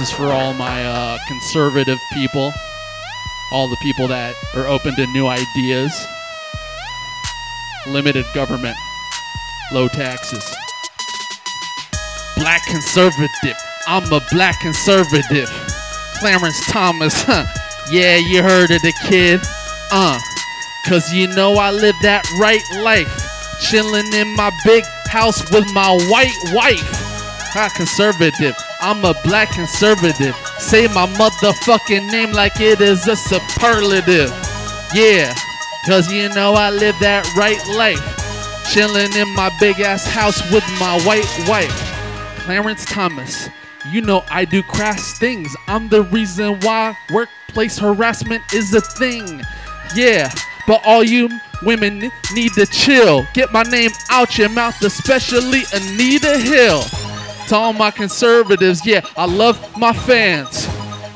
is for all my uh, conservative people, all the people that are open to new ideas, limited government, low taxes. Black conservative. I'm a black conservative. Clarence Thomas, huh? Yeah, you heard of the kid. Uh, cause you know I live that right life. Chilling in my big house with my white wife. Ha, conservative. I'm a black conservative. Say my motherfucking name like it is a superlative. Yeah, cause you know I live that right life. Chilling in my big ass house with my white wife. Clarence Thomas. You know I do crass things. I'm the reason why workplace harassment is a thing. Yeah, but all you women need to chill. Get my name out your mouth, especially Anita Hill. To all my conservatives, yeah, I love my fans.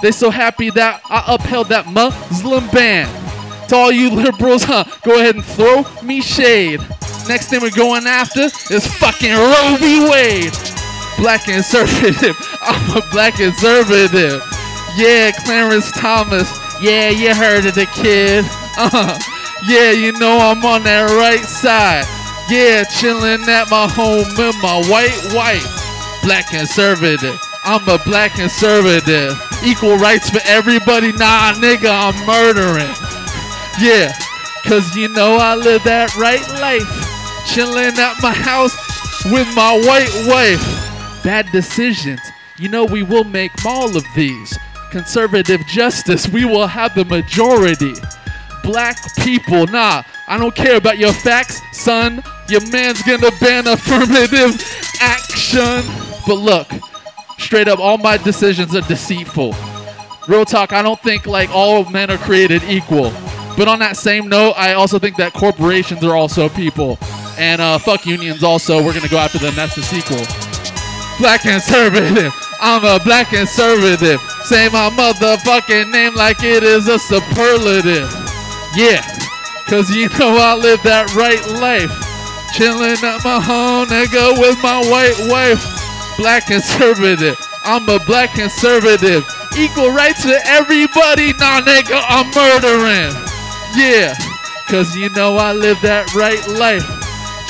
They so happy that I upheld that Muslim ban. To all you liberals, huh, go ahead and throw me shade. Next thing we're going after is fucking Roe v. Wade black conservative. I'm a black conservative. Yeah, Clarence Thomas. Yeah, you heard of the kid. Uh, yeah, you know I'm on that right side. Yeah, chilling at my home with my white wife. Black conservative. I'm a black conservative. Equal rights for everybody. Nah, nigga, I'm murdering. Yeah, cause you know I live that right life. Chilling at my house with my white wife bad decisions. You know, we will make all of these. Conservative justice, we will have the majority. Black people, nah, I don't care about your facts, son. Your man's gonna ban affirmative action. But look, straight up, all my decisions are deceitful. Real talk, I don't think like all men are created equal. But on that same note, I also think that corporations are also people. And uh, fuck unions also. We're gonna go after them. That's the sequel black conservative. I'm a black conservative. Say my motherfucking name like it is a superlative. Yeah, cause you know I live that right life. Chilling at my home, nigga, with my white wife. Black conservative. I'm a black conservative. Equal rights to everybody. Nah, nigga, I'm murdering. Yeah, cause you know I live that right life.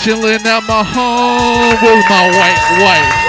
Chilling at my home with my white wife.